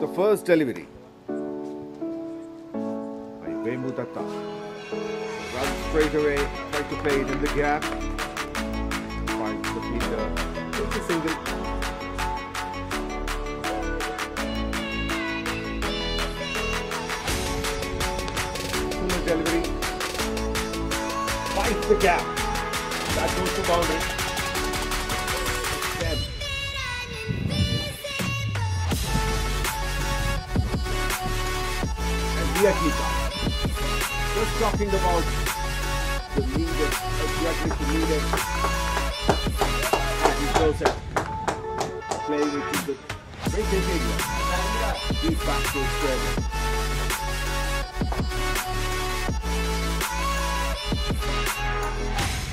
the first delivery by Vemu Datta. Runs straight away, try to play it in the gap. Finds the fielder. It's a single. Fuller delivery. Finds the gap. That goes to boundary. And Diakita. Just talking about the leader, uh, Diakita leader, as he goes at playing it to the great area. Deep back to square.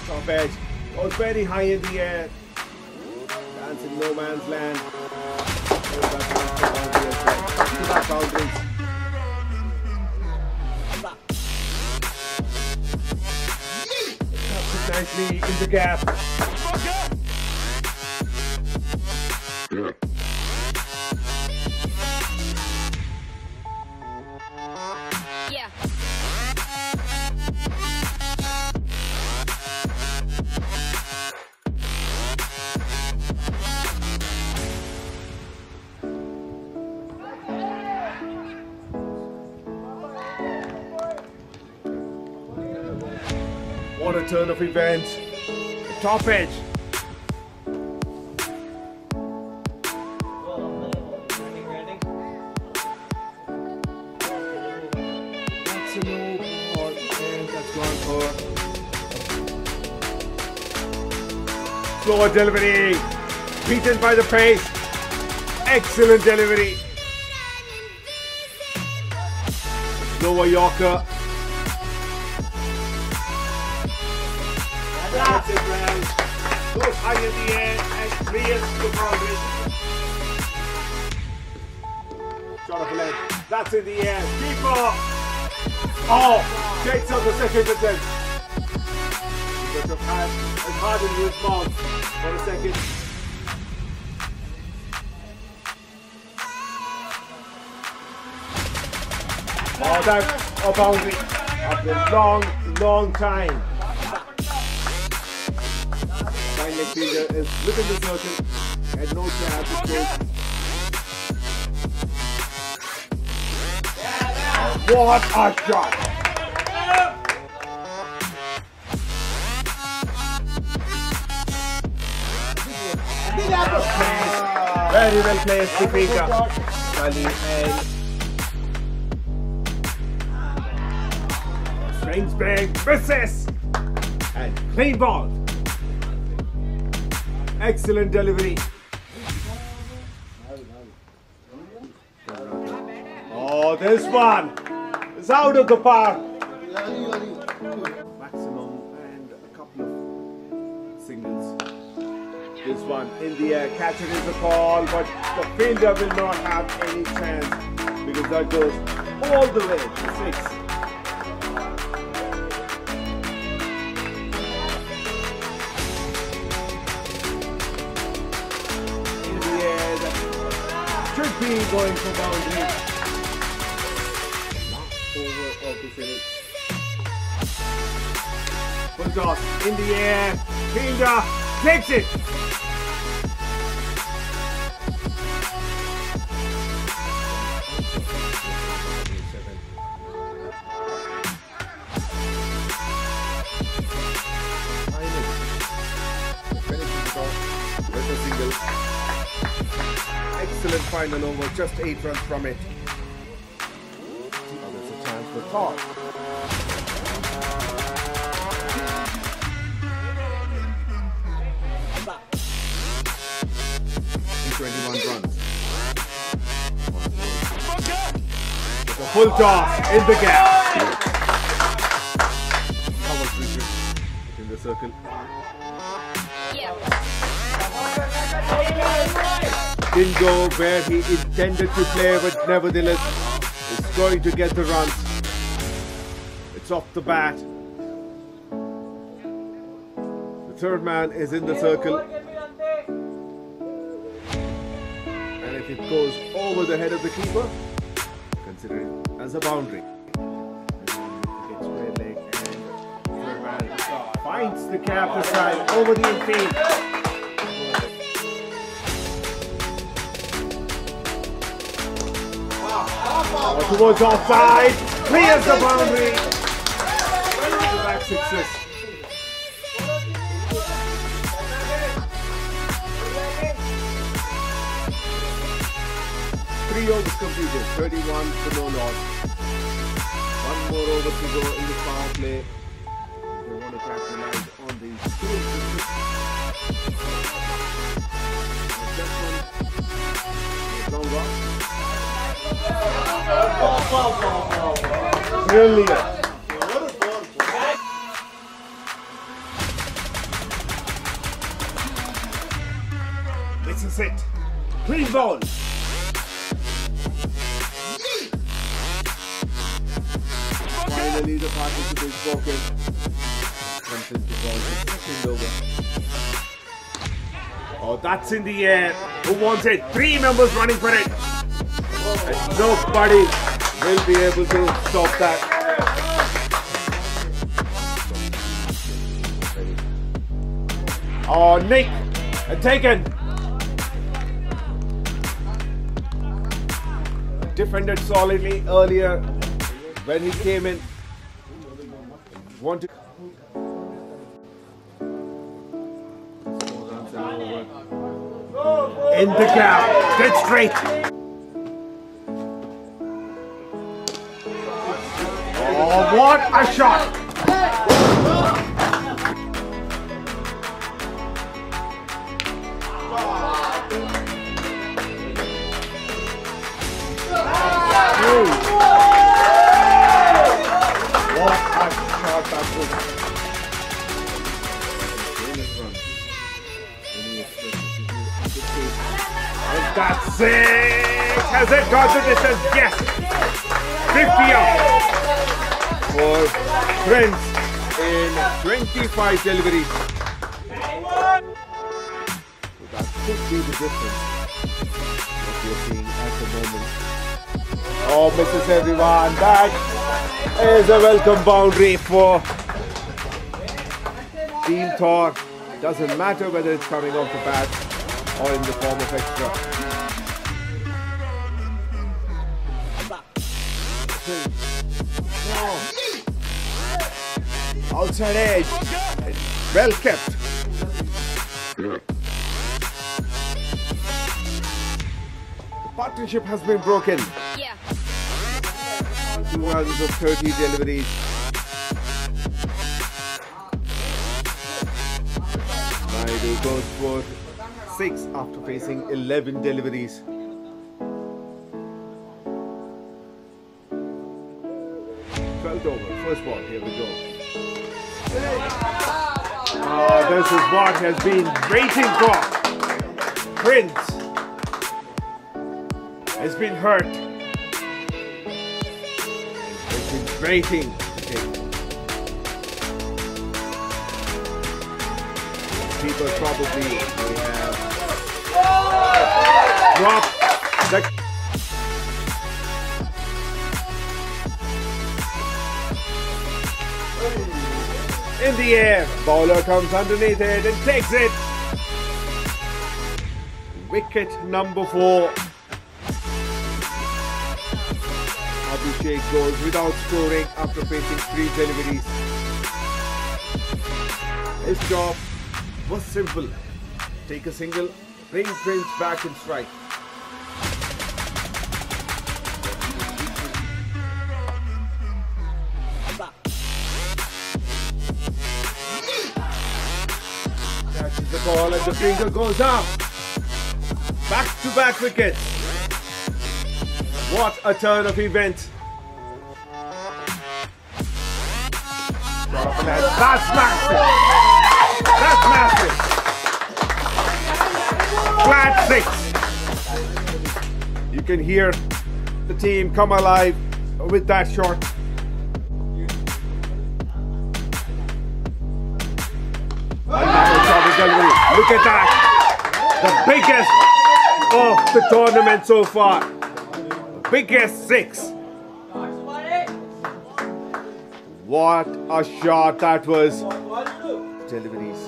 Top edge was very high in the air. Dancing no man's land. Oh, that's Nicely in the gap. What a turn of events. Top edge. Slower delivery. Beaten by the pace. Excellent delivery. Slower Yorker. That's it round. Goes high in the air and clears the boundary. Shot of a. That's in the air. Keeper. Oh, takes up the second attempt. He must have had as hard in his mouth for a second. Oh, that's a boundary after a long, long time. Fine leg fielder is within the circle and no chance to. What a shot! Very well played, Stupika. Kali and Strange bag misses and uh, clean ball. Excellent delivery. Oh, this one is out of the park. Maximum and a couple of singles. This one in the air, catcher is a call, but the fielder will not have any chance because that goes all the way to six. Should be going for boundary. In the air. Fielder takes it. Excellent final over, just eight runs from it. Now there's a chance for Todd. Twenty-one runs. With a full toss in the gap. Covers Richard in the circle. Yeah. Didn't go where he intended to play, but nevertheless is going to get the runs. It's off the bat. The third man is in the circle. And if it goes over the head of the keeper, consider it as a boundary. Finds the cap time over the infield. Oh, towards offside, clears the boundary. Back sixes. Three overs completed, 31 for no loss. One more over to go in the power play. They want to capitalize on the score. Just one. Long run. Brilliant. This is it. Clean ball. Finally, the partnership is broken. Comes into ball the second over. Oh, that's in the air. Who wants it? Three members running for it. Nobody will be able to stop that. Oh, Nick, uh, taken. Defended solidly earlier when he came in. Wanted. In the gap, dead straight. A shot! What a shot that was. That's it! Has it got the distance? Yes! 50 up for Prince in 25 deliveries. So that could be the difference what you're seeing at the moment. Oh, misses everyone. That is a welcome boundary for Team Thor. Doesn't matter whether it's coming off the bat or in the form of extra. Outside edge. Well kept. The partnership has been broken. Yeah. Two runs of 30 deliveries. Naidu goes for six after facing 11 deliveries. Over, first ball. Here we go. Ah, this is what has been waiting for. Prince has been hurt. Has been waiting. People probably we have dropped the in the air. Bowler comes underneath it and takes it. Wicket number four. Abhishek goes without scoring after facing three deliveries. His job was simple. Take a single, bring Prince back in strike. Ball and the finger goes up. Back to back wickets. What a turn of events. That's massive. That's massive. Flat six. You can hear the team come alive with that shot. Look at that. The biggest of the tournament so far. Biggest six. What a shot that was. Deliveries.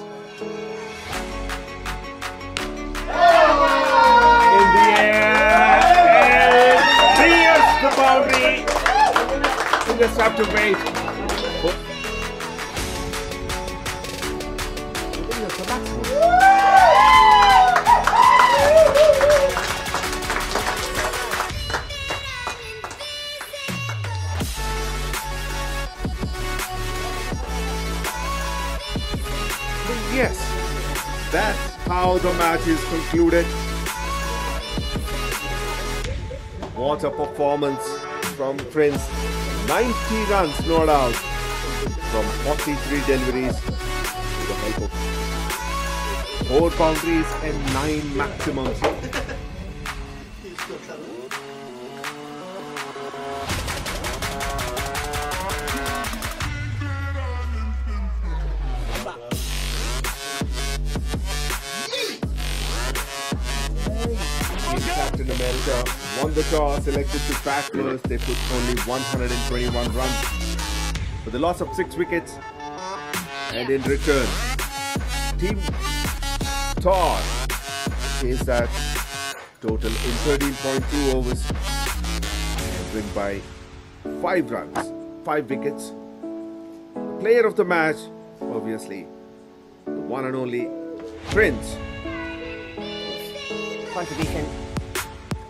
In the air. And the boundary. You just have to wait. Yes, that's how the match is concluded. What a performance from Prince. 90 runs, no doubt, from 43 deliveries with the help of 4 boundaries and 9 maximums. Captain America won the toss, selected to bat first. They put only 121 runs for the loss of six wickets. And in return, Team Thor is that total in 13.2 overs win by five runs, five wickets. Player of the match, obviously, the one and only Prince. contribution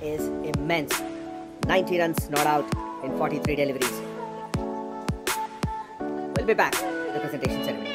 is immense. 90 runs not out in 43 deliveries. We'll be back the presentation ceremony.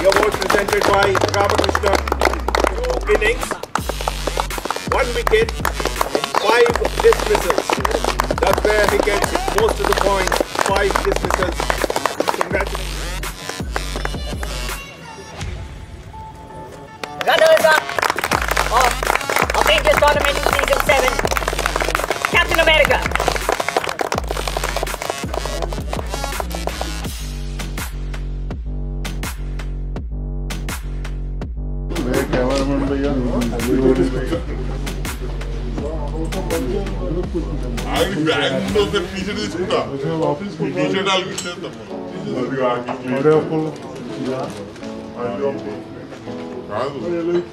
The award presented by Ramakrishna. Two innings, one wicket, five dismissals. That's where he gets most of the points. Five dismissals. Congratulations. Teacher తీసుకుంటా teacher వాళ్ళకి ఇచ్చేస్తాం కాదు